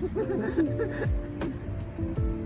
Ha ha ha ha.